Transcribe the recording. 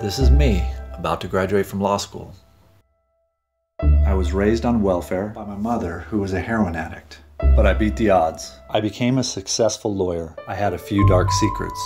This is me, about to graduate from law school. I was raised on welfare by my mother, who was a heroin addict. But I beat the odds. I became a successful lawyer. I had a few dark secrets.